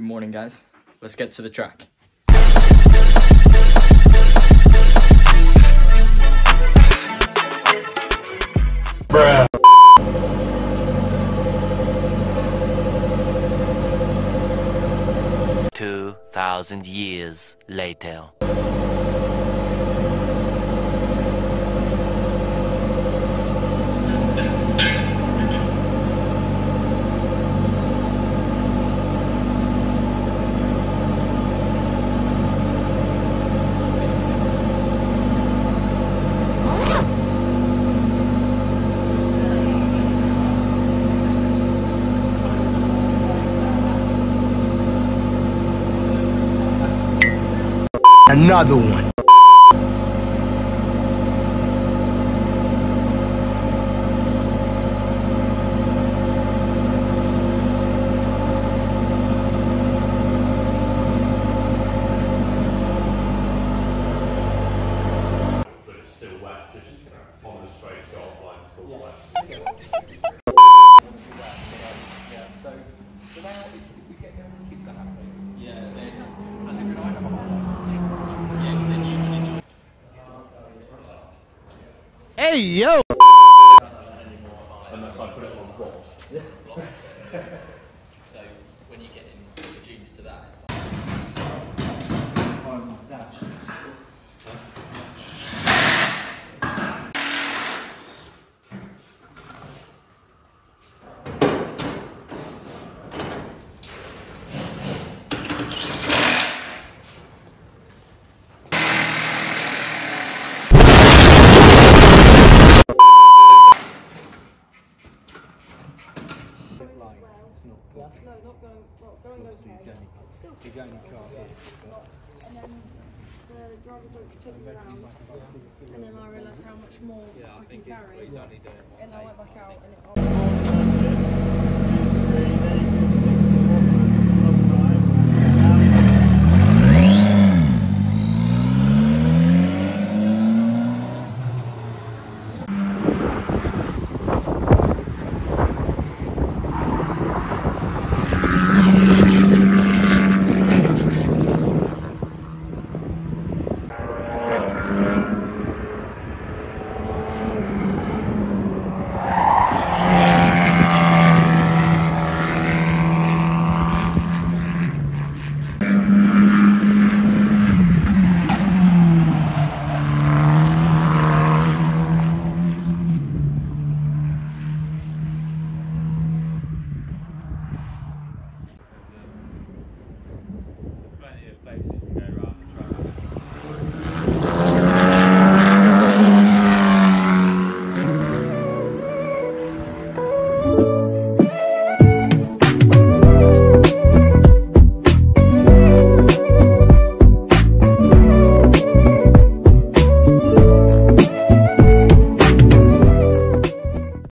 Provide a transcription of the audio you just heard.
Good morning, guys. Let's get to the track. Two thousand years later. Another one. Hey, yo! Unless I put it on quad. So when you get into the to that, not going, well, going okay. Still And then the driver coach took me around, and then I realised how much more I can carry. And I went back out, and it.